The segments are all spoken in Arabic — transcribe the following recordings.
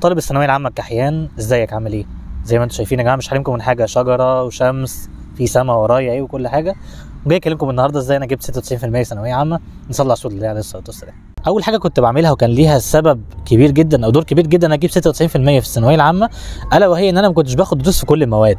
طالب الثانوية العامة الكحيان إزيك؟ عامل إيه؟ زي ما أنتم شايفين يا جماعة مش حارمكم من حاجة شجرة وشمس في سما ورايا إيه وكل حاجة. وجاي أكلمكم النهارده إزاي؟ أنا جبت 96% ثانوية عامة. نصلي على رسول الله عليه الصلاة والسلام. أول حاجة كنت بعملها وكان ليها سبب كبير جدا أو دور كبير جدا أجيب 96% في الثانوية العامة ألا وهي إن أنا ما كنتش باخد دروس في كل المواد.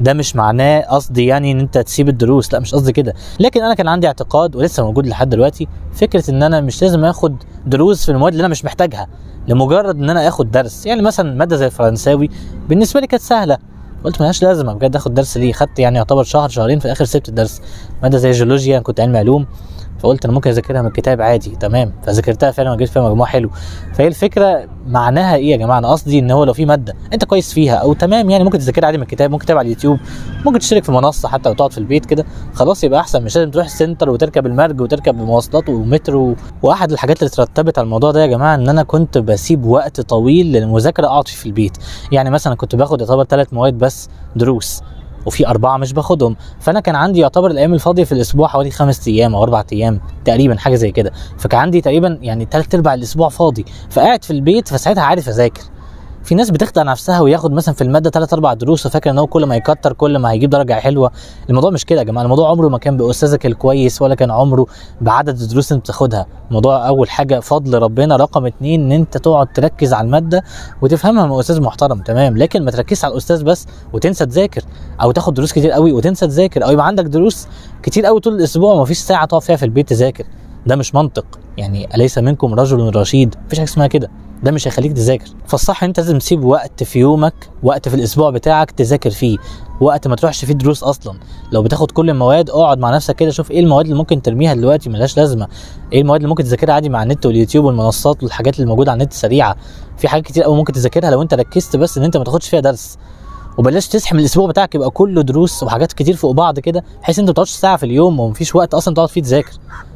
ده مش معناه قصدي يعني إن أنت تسيب الدروس لا مش قصدي كده. لكن أنا كان عندي اعتقاد ولسه موجود لحد دلوقتي فكرة إن أنا مش لازم آخد دروس في المواد اللي أنا مش محتاجها لمجرد إن أنا آخد درس. يعني مثلا مادة زي الفرنساوي بالنسبة لي كانت سهلة. قلت ملهاش لازمة بجد آخد درس ليه؟ خدت يعني يعتبر شهر شهرين في الآخر سبت الدرس. مادة زي الجيولوجيا كنت علمي علوم. فقلت أنا ممكن أذاكرها من الكتاب عادي تمام. فذاكرتها فعلا وجبت فيها مجموع حلو. فهي الفكرة معناها إيه يا جماعة؟ أنا قصدي إن هو لو في مادة أنت كويس فيها أو تمام يعني ممكن تذاكرها عادي من الكتاب ممكن تتابع على اليوتيوب ممكن تشترك في منصة حتى وتقعد في البيت كده. خلاص يبقى أحسن. مش لازم تروح ال center وتركب المرج وتركب مواصلات ومترو. وأحد الحاجات اللي ترتبت على الموضوع ده يا جماعة إن أنا كنت بسيب وقت طويل للمذاكرة أقعد في البيت. يعني مثلا كنت باخد يعتبر ثلاث مواد بس دروس. وفي أربعة مش باخدهم. فأنا كان عندي يعتبر الأيام الفاضية في الأسبوع حوالي خمس أيام أو أربع أيام تقريبا حاجة زي كده. فكان عندي تقريبا يعني تلات أرباع الأسبوع فاضي. فقاعد في البيت فساعتها عارف أذاكر. في ناس بتخدع نفسها وياخد مثلا في المادة ثلاث أربع دروس وفاكر إن هو كل ما يكتر كل ما هيجيب درجة حلوة. الموضوع مش كده يا جماعة الموضوع عمره ما كان بأستاذك الكويس ولا كان عمره بعدد الدروس اللي بتاخدها. الموضوع أول حاجة فضل ربنا رقم اتنين إن أنت تقعد تركز على المادة وتفهمها من أستاذ محترم تمام. لكن ما تركزش على الأستاذ بس وتنسى تذاكر أو تاخد دروس كتير قوي وتنسى تذاكر أو يبقى عندك دروس كتير قوي طول الأسبوع ومفيش ساعة تقعد فيها في البيت تذاكر. ده مش منطق. يعني أليس منكم رجل رشيد؟ مفيش حاجة اسمها كده. ده مش هيخليك تذاكر. فالصح أنت لازم تسيب وقت في يومك وقت في الأسبوع بتاعك تذاكر فيه وقت ما تروحش فيه دروس أصلا. لو بتاخد كل المواد اقعد مع نفسك كده شوف إيه المواد اللي ممكن ترميها دلوقتي ملهاش لازمة. إيه المواد اللي ممكن تذاكرها عادي مع النت واليوتيوب والمنصات والحاجات اللي موجودة على النت سريعة. في حاجات كتير قوي ممكن تذاكرها لو أنت ركزت بس إن أنت ما تاخدش فيها درس. وبلاش تزحم الأسبوع بتاعك يبقى كله دروس وحاجات كتير فوق بعض كده بحيث أنت ما تقعدش ساعة في اليوم ومفيش وقت أصلا تقعد فيه تذاكر.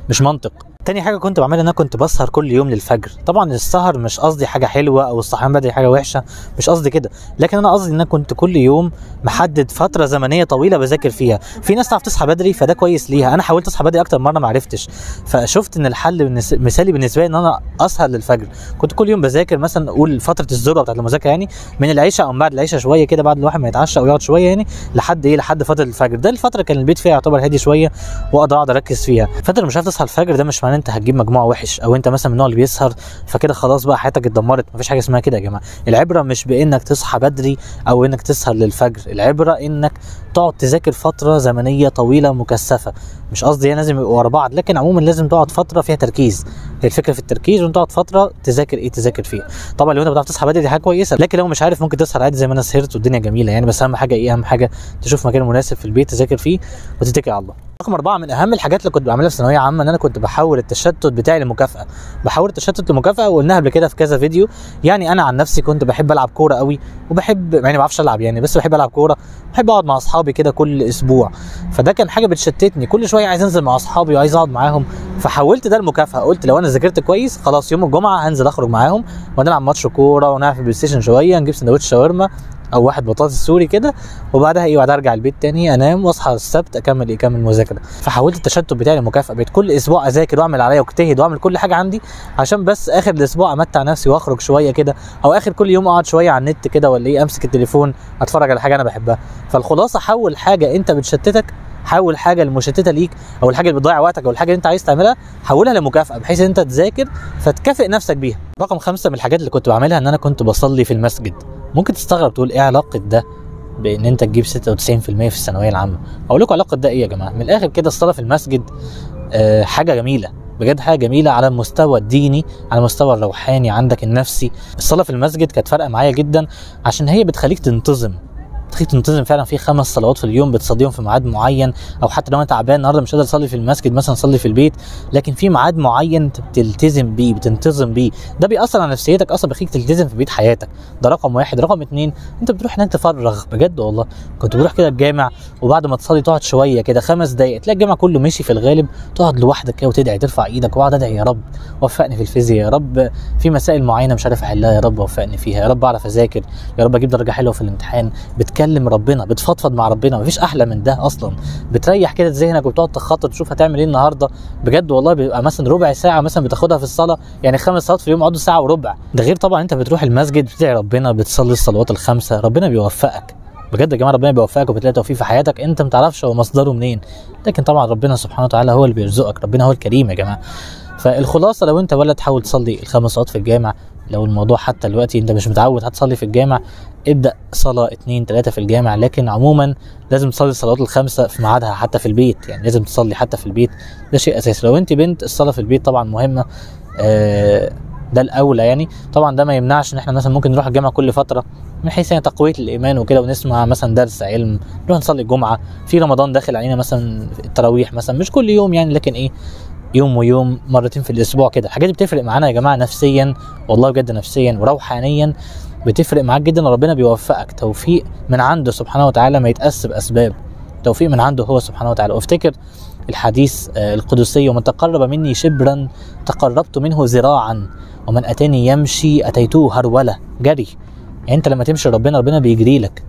مش منطق. تاني حاجة كنت بعملها إن أنا كنت بسهر كل يوم للفجر. طبعا السهر مش قصدي حاجة حلوة أو الصحيان بدري حاجة وحشة مش قصدي كده. لكن أنا قصدي إن أنا كنت كل يوم محدد فترة زمنية طويلة بذاكر فيها. في ناس تعرف تصحى بدري فده كويس ليها. أنا حاولت أصحى بدري أكتر مرة ما عرفتش. فشفت إن الحل مثالي بالنسبة لي إن أنا أسهر للفجر. كنت كل يوم بذاكر مثلا أقول فترة الذروه بتاعت المذاكرة يعني من العشاء أو بعد العشاء شوية كده بعد الواحد ما يتعشى أو يقعد شوية يعني لحد إيه؟ لحد فترة الفجر. ده الفترة كان البيت فيها يعتبر هادي شوية وأقدر أقعد أركز فيها. لو مش عارف تصحى الفجر ده مش معناه انت هتجيب مجموع وحش أو انت مثلا من النوع اللي بيسهر فكده خلاص بقى حياتك اتدمرت. مفيش حاجة اسمها كده يا جماعة. العبرة مش بإنك تصحى بدري أو إنك تسهر للفجر. العبرة إنك تقعد تذاكر فترة زمنية طويلة مكثفة. مش قصدي يعني لازم يبقوا ورا بعض لكن عموما لازم تقعد فترة فيها تركيز. الفكرة في التركيز وانت تقعد فترة تذاكر إيه تذاكر فيه طبعا لو انت بتعرف تصحى بدري دي حاجة كويسة لكن لو مش عارف ممكن تسهر عادي زي ما أنا سهرت والدنيا جميلة يعني بس أهم حاجة إيه؟ أهم حاجة تشوف مكان مناسب في البيت تذاكر فيه وتتكل على الله. رقم أربعة من أهم الحاجات اللي كنت بعملها في ثانوية عامة إن أنا كنت بحول التشتت بتاعي لمكافأة، بحول التشتت لمكافأة وقلناها قبل كده في كذا فيديو، يعني أنا عن نفسي كنت بحب ألعب كورة قوي وبحب يعني ما بعرفش ألعب يعني بس بحب ألعب كورة، بحب أقعد مع أصحابي كده كل أسبوع، فده كان حاجة بتشتتني، كل شوية عايز أنزل مع أصحابي وعايز أقعد معاهم، فحولت ده لمكافأة، قلت لو أنا ذاكرت كويس خلاص يوم الجمعة هنزل أخرج معاهم ونلعب ماتش كورة ونلعب في ال PlayStation شوية، نجيب سندوتش شاورما أو واحد بطاطس سوري كده وبعدها إيه بعدها أرجع البيت تاني أنام وأصحى السبت أكمل إيه أكمل مذاكرة. فحولت التشتت بتاعي لمكافأة بقيت كل أسبوع أذاكر وأعمل عليا واجتهد وأعمل كل حاجة عندي عشان بس آخر الأسبوع أمتع نفسي وأخرج شوية كده أو آخر كل يوم أقعد شوية على النت كده ولا إيه أمسك التليفون أتفرج على حاجة أنا بحبها. فالخلاصة حول حاجة أنت بتشتتك حول حاجة المشتتة ليك أو الحاجة اللي بتضيع وقتك أو الحاجة اللي أنت عايز تعملها حولها لمكافأة بحيث إن أنت تذاكر فتكافئ نفسك بيها. رقم خمسة من الحاجات اللي كنت بعملها إن أنا كنت بصلي في المسجد. ممكن تستغرب تقول إيه علاقة ده بإن أنت تجيب 96% في الثانوية العامة؟ أقول لكم علاقة ده إيه يا جماعة؟ من الآخر كده الصلاة في المسجد آه حاجة جميلة بجد حاجة جميلة على المستوى الديني على المستوى الروحاني عندك النفسي. الصلاة في المسجد كانت فارقة معايا جدا عشان هي بتخليك تنتظم. تخليك تنتظم فعلا في خمس صلوات في اليوم بتصليهم في ميعاد معين أو حتى لو أنت تعبان النهارده مش قادر تصلي في المسجد مثلا صلي في البيت. لكن في ميعاد معين بتلتزم بيه بتنتظم بيه. ده بيأثر على نفسيتك أصلا بيخليك تلتزم في بيت حياتك. ده رقم واحد. رقم اتنين أنت بتروح هناك تفرغ. بجد والله. كنت بروح كده الجامع وبعد ما تصلي تقعد شوية كده خمس دقايق. تلاقي الجامع كله مشي في الغالب. تقعد لوحدك كده وتدعي ترفع إيدك واقعد ادعي يا رب وفقني في الفيزياء يا رب في مسائل معينة مش عارف أحلها يا رب وفقني فيها يا رب أعرف أذاكر يا رب أجيب درجة حلوة في الامتحان. بتكافئ بتكلم ربنا بتفضفض مع ربنا مفيش أحلى من ده أصلا. بتريح كده ذهنك وبتقعد تخطط تشوف هتعمل إيه النهارده. بجد والله بيبقى مثلا ربع ساعة مثلا بتاخدها في الصلاة يعني خمس صلوات في اليوم يقعدوا ساعة وربع. ده غير طبعا أنت بتروح المسجد بتدعي ربنا بتصلي الصلوات الخمسة ربنا بيوفقك. بجد يا جماعة ربنا بيوفقك وبتلاقي توفيق في حياتك. أنت ما تعرفش هو مصدره منين. لكن طبعا ربنا سبحانه وتعالى هو اللي بيرزقك ربنا هو الكريم يا جماعة. فالخلاصة لو أنت ولا تحاول تصلي الخمس صلوات في الجامع. لو الموضوع حتى دلوقتي أنت مش متعود هتصلي في الجامع ابدأ صلاة اتنين تلاتة في الجامع لكن عموما لازم تصلي الصلوات الخمسة في ميعادها حتى في البيت. يعني لازم تصلي حتى في البيت. ده شيء أساسي. لو أنت بنت الصلاة في البيت طبعا مهمة. آه ده الأولى يعني. طبعا ده ما يمنعش إن إحنا مثلا ممكن نروح الجامع كل فترة من حيث يعني تقوية الإيمان وكده ونسمع مثلا درس علم نروح نصلي الجمعة. في رمضان داخل علينا مثلا التراويح مثلا مش كل يوم يعني لكن إيه يوم ويوم مرتين في الأسبوع كده. الحاجات دي بتفرق معانا يا جماعة نفسيا والله بجد نفسيا وروحانيا. بتفرق معاك جدا ربنا بيوفقك. توفيق من عنده سبحانه وتعالى ما يتأس بأسباب. توفيق من عنده هو سبحانه وتعالى. وافتكر الحديث القدسي ومن تقرب مني شبرا تقربت منه ذراعا ومن أتاني يمشي أتيته هرولة. جري. يعني أنت لما تمشي ربنا ربنا بيجري لك.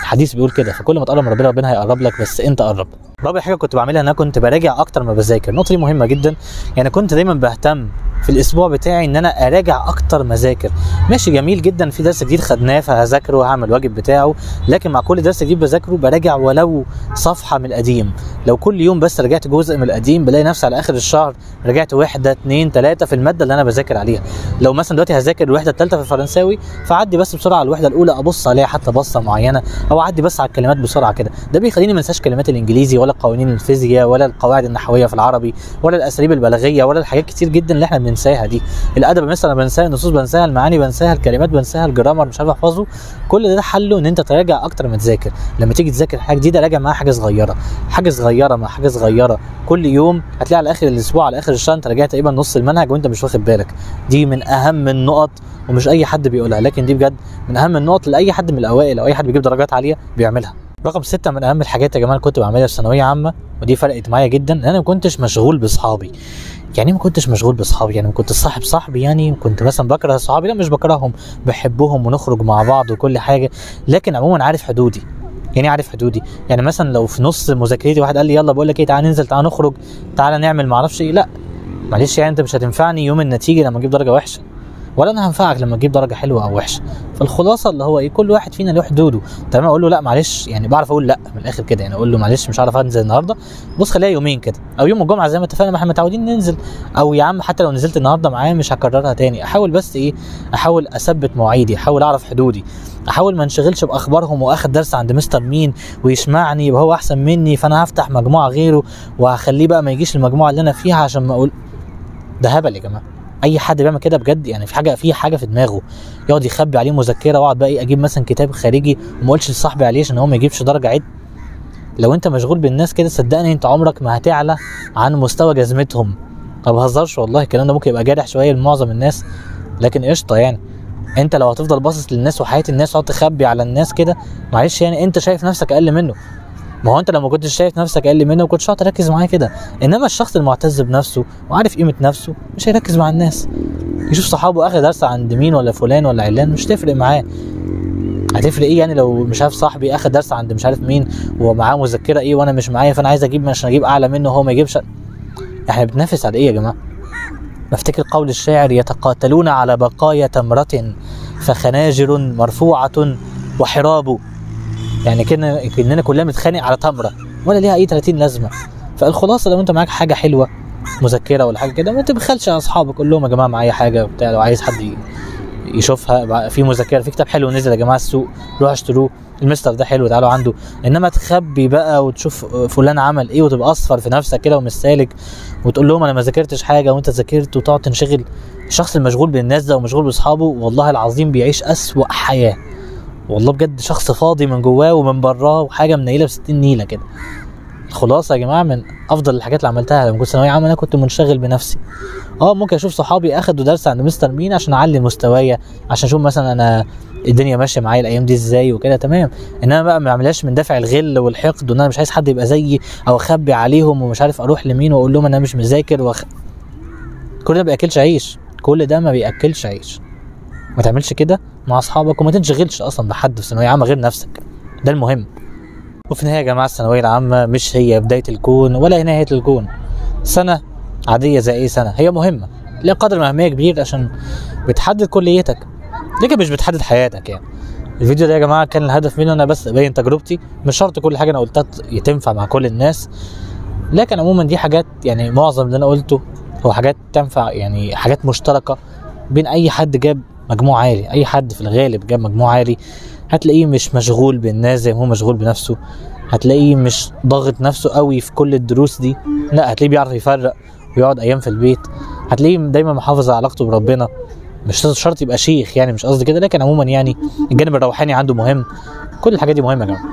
الحديث بيقول كده فكل ما تقرب من ربنا ربنا هيقرب لك بس انت قرب رابع حاجة كنت بعملها إن أنا كنت براجع أكتر ما بذاكر. النقطه دي مهمة جدا. يعني كنت دايما بهتم في الأسبوع بتاعي إن أنا أراجع أكتر ما أذاكر. ماشي جميل جدا. في درس جديد خدناه فهذاكره وهعمل الواجب بتاعه. لكن مع كل درس جديد بذاكره براجع ولو صفحة من القديم. لو كل يوم بس رجعت جزء من القديم بلاقي نفسي على آخر الشهر رجعت واحدة اتنين تلاتة في المادة اللي أنا بذاكر عليها. لو مثلا دلوقتي هذاكر الوحدة الثالثه في الفرنساوي فأعدي بس بسرعة على الوحدة الأولى أبص عليها حتى بصة معينة أو أعدي بس على الكلمات بسرعة كده. ده بيخليني ما أنساش كلمات الإنجليزي ولا قوانين الفيزياء ولا القواعد النحوية في العربي ولا الأساليب البلاغية ولا الحاجات كتير جدا اللي إحنا بننساها دي. الأدب مثلا بنساها النصوص بنساها المعاني بنساها الكلمات بنساها الجرامر مش عارف احفظه كل ده حله إن أنت تراجع أكتر ما تذاكر. لما تيجي تذاكر حاجة جديدة راجع معاها حاجة صغيرة. حاجة صغيرة مع حاجة صغيرة. كل يوم هتلاقي على آخر الأسبوع على آخر الشهر أنت راجعت تقريبا نص المنهج وأنت مش واخد بالك. دي من أهم النقط ومش أي حد بيقولها. لكن دي بجد من أهم النقط لأي حد من الأوائل أو أي حد بيجيب درجات عالية بيعملها. رقم ستة من أهم الحاجات يا اللي كنت بعملها في ثانوية عامة ودي فرقت معايا جدا إن أنا ما كنتش مشغول بأصحابي يعني ما كنتش مشغول باصحابي يعني ما كنت صاحب صاحبي يعني كنت مثلا بكره صحابي لا مش بكرههم بحبهم ونخرج مع بعض وكل حاجة لكن عموما عارف حدودي. يعني عارف حدودي؟ يعني مثلا لو في نص مذاكرتي واحد قال لي يلا بقول لك إيه تعالى ننزل تعالى نخرج تعالى نعمل معرفش إيه لا. معلش يعني أنت مش هتنفعني يوم النتيجة لما أجيب درجة وحشة. ولا أنا هنفعك لما تجيب درجة حلوة أو وحشة. فالخلاصة اللي هو إيه كل واحد فينا له حدوده. تمام؟ أقول له لأ معلش يعني بعرف أقول لأ من الآخر كده. يعني أقول له معلش مش عارف أنزل النهارده. بص خليها يومين كده. أو يوم الجمعة زي ما اتفقنا ما إحنا متعودين ننزل. أو يا عم حتى لو نزلت النهارده معاه مش هكررها تاني. أحاول بس إيه أحاول أثبت مواعيدي أحاول أعرف حدودي. أحاول ما انشغلش بأخبارهم واخد درس عند مستر مين ويسمعني يبقى هو أحسن مني فأنا هفتح مجموعة غيره وهخليه بقى ما يجيش المجموعة اللي أنا فيها عشان ما أقول ده هبل يا جماعة. أي حد بيعمل كده بجد يعني في حاجة في حاجة في دماغه يقعد يخبي عليه مذكره وأقعد بقى إيه أجيب مثلا كتاب خارجي وما أقولش لصاحبي عليه عشان هو ما يجيبش درجة عد. لو أنت مشغول بالناس كده صدقني أنت عمرك ما هتعلى عن مستوى جزمتهم. ما بهزرش والله الكلام ده ممكن يبقى جارح شوية لمعظم الناس لكن قشطة يعني. أنت لو هتفضل باصص للناس وحياة الناس وتقعد تخبي على الناس كده معلش يعني أنت شايف نفسك أقل منه. ما هو انت لو ما كنتش شايف نفسك أقل منه كنتش هتقعد تركز معاه كده. انما الشخص المعتز بنفسه وعارف قيمة نفسه مش هيركز مع الناس. يشوف صحابه آخر درس عند مين ولا فلان ولا علان مش تفرق معاه. هتفرق إيه يعني لو مش عارف صاحبي اخد درس عند مش عارف مين ومعاه مذكرة إيه وأنا مش معايا فأنا عايز أجيب عشان أجيب أعلى منه وهو ما يجيبش. إحنا بنتنافس على إيه يا جماعة؟ بفتكر قول الشاعر يتقاتلون على بقايا تمرة فخناجر مرفوعة وحراب يعني كنا كأننا كلنا بنتخانق على تمرة. ولا ليها أي 30 لازمة. فالخلاصة لو أنت معاك حاجة حلوة مذكرة ولا حاجة كده ما تبخلش على أصحابك قول لهم يا جماعة معايا حاجة وبتاع لو عايز حد يشوفها في مذكرة في كتاب حلو نزل يا جماعة السوق روحوا اشتروه المستر ده حلو تعالوا عنده. إنما تخبي بقى وتشوف فلان عمل إيه وتبقى أصفر في نفسك كده ومش سالك وتقول لهم أنا ما ذاكرتش حاجة وأنت ذاكرت وتقعد تنشغل. الشخص المشغول بالناس ده ومشغول بأصحابه والله العظيم بيعيش أسوأ حياة. والله بجد شخص فاضي من جواه ومن براه وحاجة منيله ب 60 نيلة كده. الخلاصه يا جماعة من أفضل الحاجات اللي عملتها لما كنت ثانويه عامه أنا كنت منشغل بنفسي. آه ممكن أشوف صحابي أخدوا درس عند مستر مين عشان أعلي مستوايا عشان أشوف مثلا أنا الدنيا ماشية معايا الأيام دي إزاي وكده تمام. إنما بقى ما أعملهاش من دافع الغل والحقد وإن أنا مش عايز حد يبقى زيي أو أخبي عليهم ومش عارف أروح لمين وأقول لهم أنا مش مذاكر وخ... كل ده ما بيأكلش عيش كل ده ما بيأكلش عيش. ما تعملش كده؟ مع أصحابك وما تنشغلش أصلا بحد في ثانوية عامة غير نفسك. ده المهم. وفي النهايه يا جماعة الثانوية العامة مش هي بداية الكون ولا هي نهاية الكون. سنة عادية زي أي سنة. هي مهمة. ليها قدر من الاهميه كبير عشان بتحدد كليتك. لكن مش بتحدد حياتك يعني. الفيديو ده يا جماعة كان الهدف منه أنا بس أبين تجربتي. مش شرط كل حاجة أنا قلتها تنفع مع كل الناس. لكن عموما دي حاجات يعني معظم اللي أنا قلته هو حاجات تنفع يعني حاجات مشتركة بين أي حد جاب مجموع عالي. أي حد في الغالب جاب مجموع عالي هتلاقيه مش مشغول بالناس زي ما هو مشغول بنفسه. هتلاقيه مش ضاغط نفسه قوي في كل الدروس دي. لا هتلاقيه بيعرف يفرق ويقعد أيام في البيت. هتلاقيه دايما محافظ على علاقته بربنا. مش شرط يبقى شيخ يعني مش قصدي كده لكن عموما يعني الجانب الروحاني عنده مهم. كل الحاجات دي مهمة يا جماعة.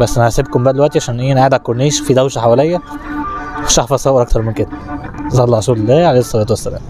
بس أنا هسيبكم بقى دلوقتي عشان إيه أنا قاعد على الكورنيش في دوشة حواليا. مش هعرف اصور أكتر من كده. صلى رسول الله عليه الصلاة والسلام.